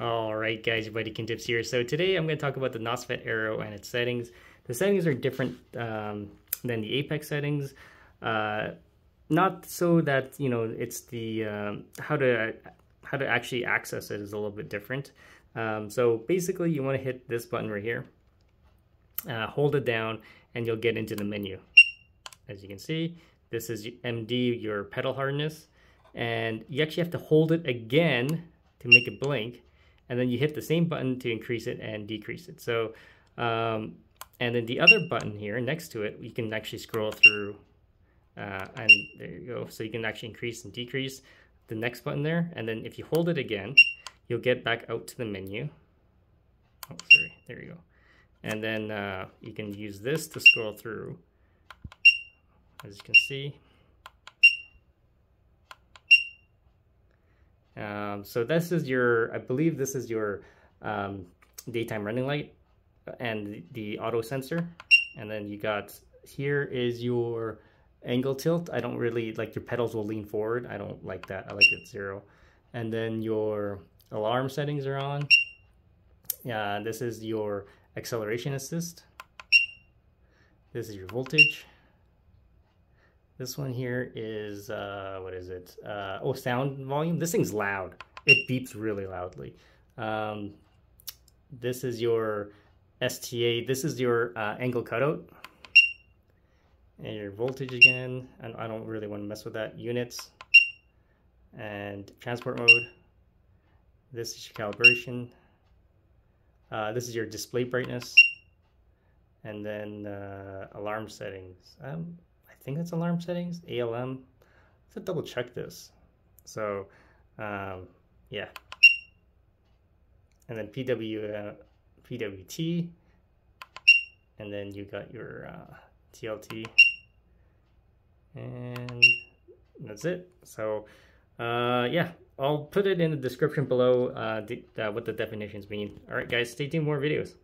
All right, guys, your buddy Tips here. So today I'm going to talk about the Nosfet Aero and its settings. The settings are different um, than the Apex settings. Uh, not so that you know it's the um, how to how to actually access it is a little bit different. Um, so basically, you want to hit this button right here, uh, hold it down, and you'll get into the menu. As you can see, this is MD, your pedal hardness, and you actually have to hold it again to make it blink and then you hit the same button to increase it and decrease it. So, um, and then the other button here next to it, you can actually scroll through uh, and there you go. So you can actually increase and decrease the next button there. And then if you hold it again, you'll get back out to the menu. Oh, sorry, there you go. And then uh, you can use this to scroll through. As you can see, Um, so this is your, I believe this is your um, daytime running light and the auto sensor. And then you got, here is your angle tilt. I don't really, like your pedals will lean forward. I don't like that. I like it zero. And then your alarm settings are on. Yeah, this is your acceleration assist. This is your voltage. This one here is, uh, what is it? Uh, oh, sound volume. This thing's loud. It beeps really loudly. Um, this is your STA. This is your uh, angle cutout. And your voltage again. And I don't really want to mess with that. Units. And transport mode. This is your calibration. Uh, this is your display brightness. And then uh, alarm settings. Um, think that's alarm settings, ALM. Let's double check this. So, um, yeah. And then PW, uh, PWT. And then you got your uh, TLT. And that's it. So, uh, yeah, I'll put it in the description below uh, the, uh, what the definitions mean. All right, guys, stay tuned for more videos.